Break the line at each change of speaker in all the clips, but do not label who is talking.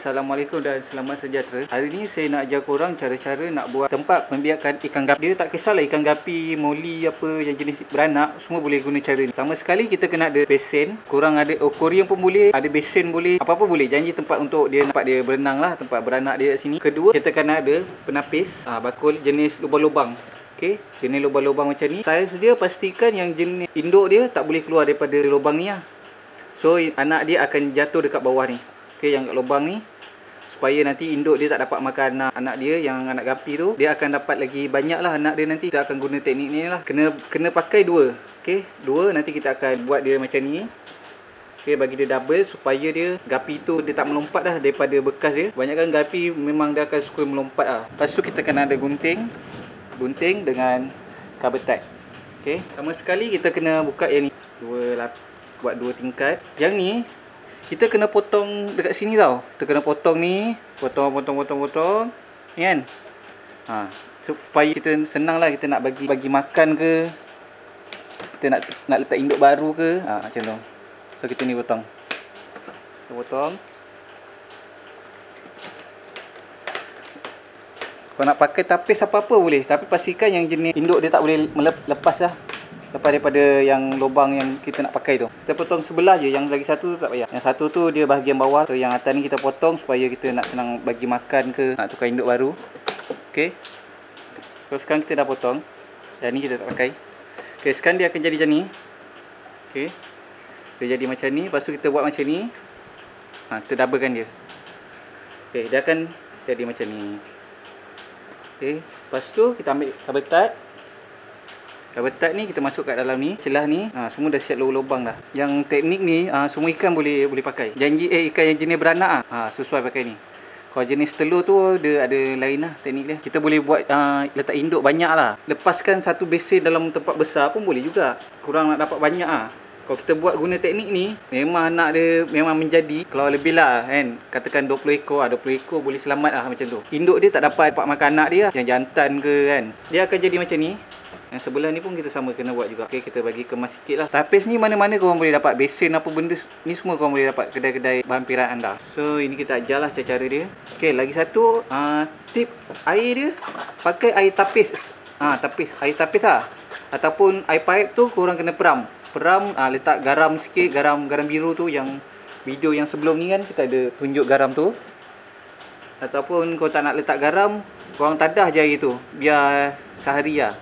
Assalamualaikum dan selamat sejahtera. Hari ni saya nak ajar korang cara-cara nak buat tempat membiarkan ikan gapi. Dia tak kisahlah ikan gapi, moli apa yang jenis beranak, semua boleh guna cara ni. Pertama sekali kita kena ada besen. Korang ada aquarium pun boleh, ada besen boleh, apa-apa boleh. Janji tempat untuk dia tempat dia berenang lah, tempat beranak dia kat sini. Kedua, kita kena ada penapis, ha, bakul jenis lubang-lubang. Okey, jenis lubang-lubang macam ni. Saya sedia pastikan yang jenis induk dia tak boleh keluar daripada lubang ni lah. So, anak dia akan jatuh dekat bawah ni. Okey, yang kat lubang ni supaya nanti induk dia tak dapat makan anak, anak dia yang anak gapi tu dia akan dapat lagi banyak lah anak dia nanti. Kita akan guna teknik ni lah. Kena kena pakai dua. Ok dua nanti kita akan buat dia macam ni. Ok bagi dia double supaya dia gapi tu dia tak melompat dah daripada bekas dia. Banyakkan gapi memang dia akan suka melompat lah. Lepas tu kita kena ada gunting. Gunting dengan cover tight ok sama sekali kita kena buka yang ni. Dua buat dua tingkat. Yang ni kita kena potong dekat sini tau. Kita kena potong ni, potong potong potong potong. Ni kan? Ha, supaya kita senang lah kita nak bagi bagi makan ke. Kita nak nak letak induk baru ke. Ha, macam tu. So kita ni potong. Kita potong. Kau nak pakai tapis apa-apa boleh. Tapi pastikan yang jenis induk dia tak boleh lepas lah. Lepas daripada yang lubang yang kita nak pakai tu. Kita potong sebelah je Yang lagi satu tu tak payah. Yang satu tu dia bahagian bawah So yang atas ni kita potong Supaya kita nak senang bagi makan ke Nak tukar induk baru. Okay So sekarang kita dah potong. Yang ni kita tak pakai. Okay sekarang dia akan jadi macam ni. Okay Dia jadi macam ni. Lepas tu kita buat macam ni. Ha, Kita doublekan dia. Okay dia akan jadi macam ni. Okay Lepas tu kita ambil habitat Habitat ni kita masuk kat dalam ni, celah ni, ha, semua dah siap lubang dah. Yang teknik ni ha, semua ikan boleh boleh pakai. Janji eh ikan yang jenis beranak ah ha, sesuai pakai ni. Kalau jenis telur tu dia ada lain lah teknik dia. Kita boleh buat ha, letak induk banyak lah. Lepaskan satu besen dalam tempat besar pun boleh juga. Kurang nak dapat banyak ah. Kalau kita buat guna teknik ni Memang anak dia memang menjadi Kalau lebih lah kan Katakan 20 ekor 20 ekor boleh selamat lah macam tu Induk dia tak dapat dapat makan anak dia Yang jantan ke kan Dia akan jadi macam ni yang sebelah ni pun kita sama kena buat juga. Okey, kita bagi kemas sikit lah. Tapis ni mana-mana korang boleh dapat. Besen apa benda ni semua korang boleh dapat kedai-kedai bahan anda. So, ini kita ajar lah cara-cara dia. Okey, lagi satu. Uh, tip air dia. Pakai air tapis. Ah, uh, tapis. Air tapis lah. Ataupun air pipe tu korang kena peram. Peram, uh, letak garam sikit. Garam garam biru tu yang video yang sebelum ni kan kita ada tunjuk garam tu. Ataupun kau tak nak letak garam, korang tadah je air tu. Biar sehari lah.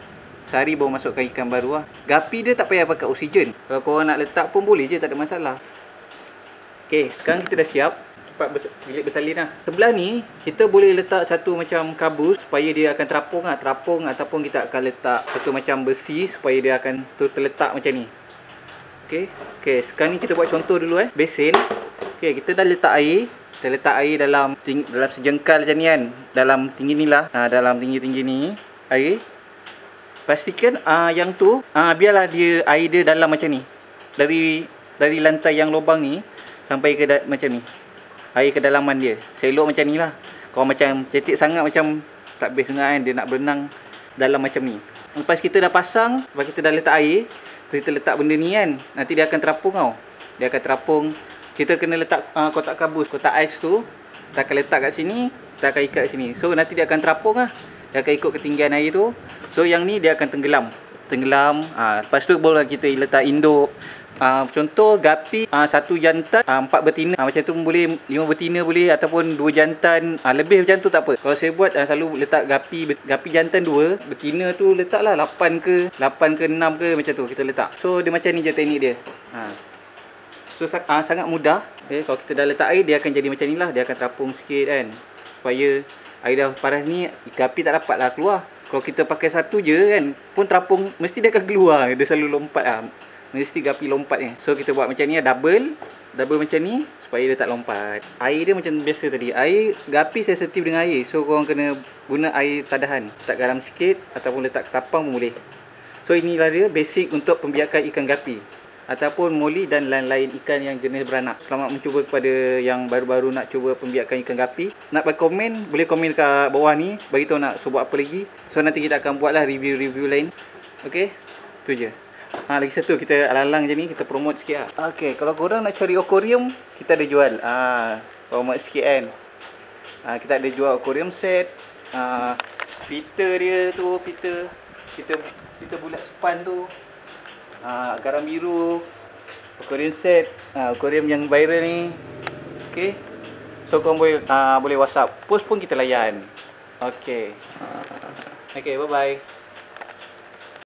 Sehari baru masukkan ikan baru lah. Gapi dia tak payah pakai oksigen. Kalau korang nak letak pun boleh je, tak ada masalah. Okay, sekarang kita dah siap. Cepat bilik bersalin lah. Sebelah ni, kita boleh letak satu macam kabus supaya dia akan terapung lah. Terapung ataupun kita akan letak satu macam besi supaya dia akan terletak macam ni. Okay, okay. sekarang ni kita buat contoh dulu eh. Besen. Okay, kita dah letak air. Kita letak air dalam dalam sejengkal macam ni kan. Dalam tinggi ni lah. Ha, dalam tinggi-tinggi ni. Air pastikan uh, yang tu uh, biarlah dia air dia dalam macam ni. Dari dari lantai yang lubang ni sampai ke macam ni. Air kedalaman dia. Selok macam ni lah. Kalau macam cetik sangat macam tak best sangat kan dia nak berenang dalam macam ni. Lepas kita dah pasang lepas kita dah letak air kita letak benda ni kan nanti dia akan terapung tau. Dia akan terapung. Kita kena letak uh, kotak kabus kotak ais tu kita akan letak kat sini kita akan ikat kat sini. So nanti dia akan terapung lah dia akan ikut ketinggian air tu. So yang ni dia akan tenggelam. Tenggelam ha, lepas tu baru kita letak induk. Ha, contoh gapi ha, satu jantan ha, empat betina. Ha, macam tu boleh lima betina boleh ataupun dua jantan. Ha, lebih macam tu tak apa. Kalau saya buat ha, selalu letak gapi gapi jantan dua. Betina tu letak lah lapan ke lapan ke enam ke macam tu kita letak. So dia macam ni je teknik dia. Ha. so ha, sangat mudah. Okay, kalau kita dah letak air dia akan jadi macam ni lah. Dia akan terapung sikit kan. Supaya air dah paras ni gapi tak dapat lah keluar. Kalau kita pakai satu je kan pun terapung mesti dia akan keluar. Dia selalu lompat lah. Mesti gapi lompat ni. So kita buat macam ni lah double. Double macam ni supaya dia tak lompat. Air dia macam biasa tadi. Air gapi sensitif dengan air. So korang kena guna air tadahan. Letak garam sikit ataupun letak ketapang pun boleh. So inilah dia basic untuk pembiakan ikan gapi ataupun moli dan lain-lain ikan yang jenis beranak. Selamat mencuba kepada yang baru-baru nak cuba pembiakan ikan gapi. Nak bagi komen, boleh komen kat bawah ni. Bagi tahu nak suruh buat apa lagi. So nanti kita akan buatlah review-review lain. Okay, tu je. Ha, lagi satu kita alang-alang je ni, kita promote sikit lah. Okay, kalau korang nak cari aquarium, kita ada jual. Ha, promote sikit kan. Uh, kita ada jual aquarium set. Uh, filter dia tu, filter kita kita bulat span tu. Uh, garam biru. Aquarium set. Uh, aquarium yang viral ni. Okay. So korang boleh uh, boleh WhatsApp. Post pun kita layan. Okay. Okay, bye bye.